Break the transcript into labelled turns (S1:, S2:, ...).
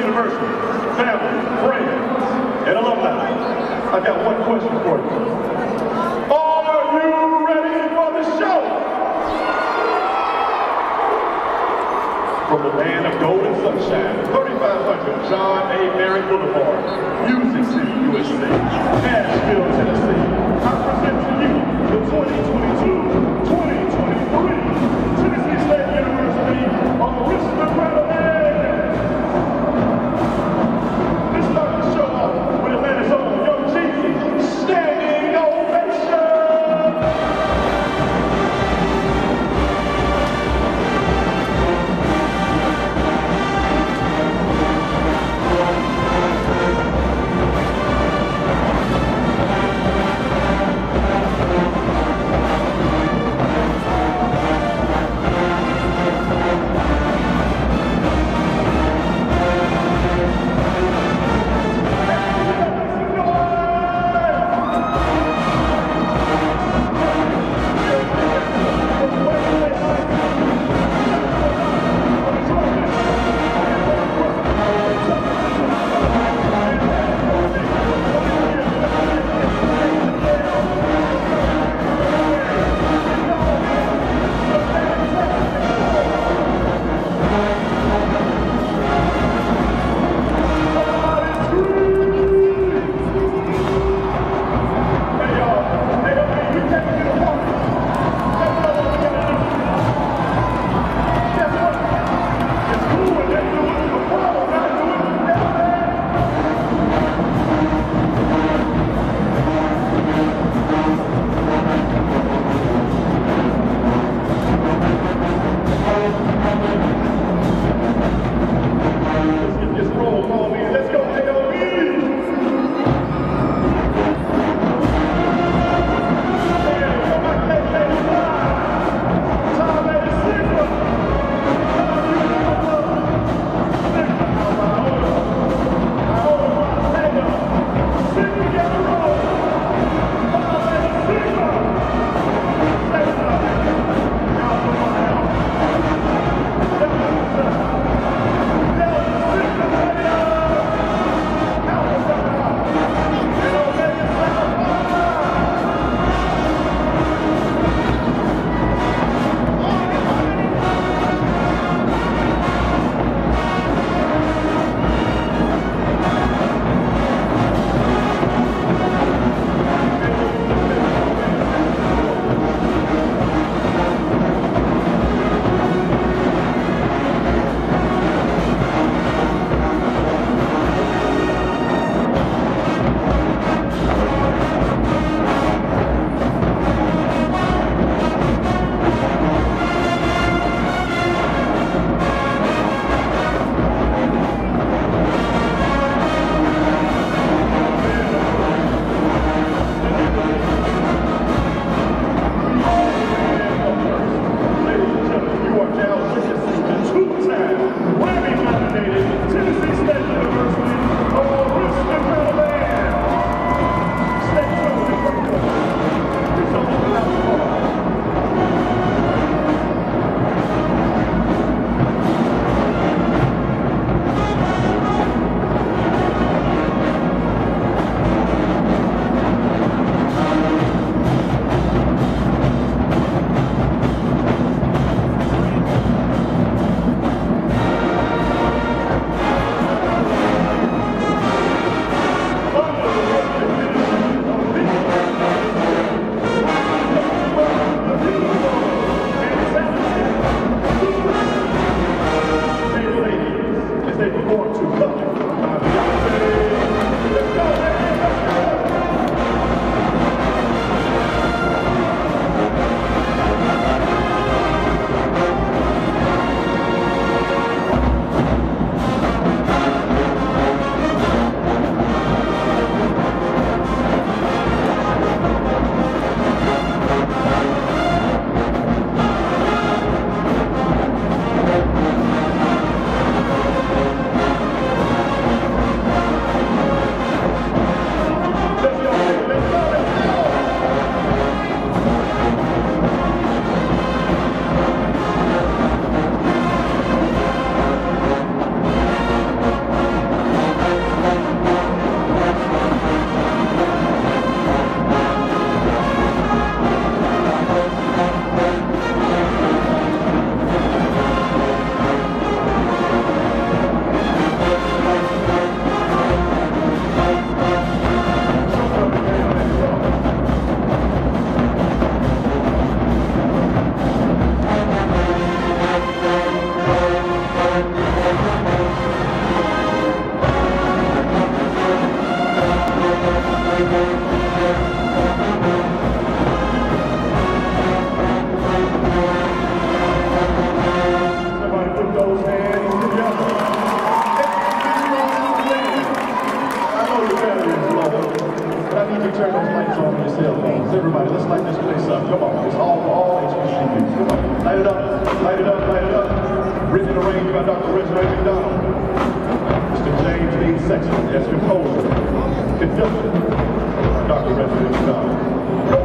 S1: University, family, friends, and alumni, I got one question for you. Are you ready for the show? From the land of golden sunshine, 3500 John A. Merritt Boulevard, Music City, USA, Light it up, light it up. Written and arranged by Dr. Richard A. McDonald. Mr. James D. Sexton as composer. conductor, Dr. Richard A. McDonald.